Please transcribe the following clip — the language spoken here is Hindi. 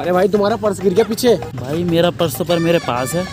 अरे भाई तुम्हारा पर्स गिर गया पीछे। भाई मेरा पर्स तो पर मेरे पास है।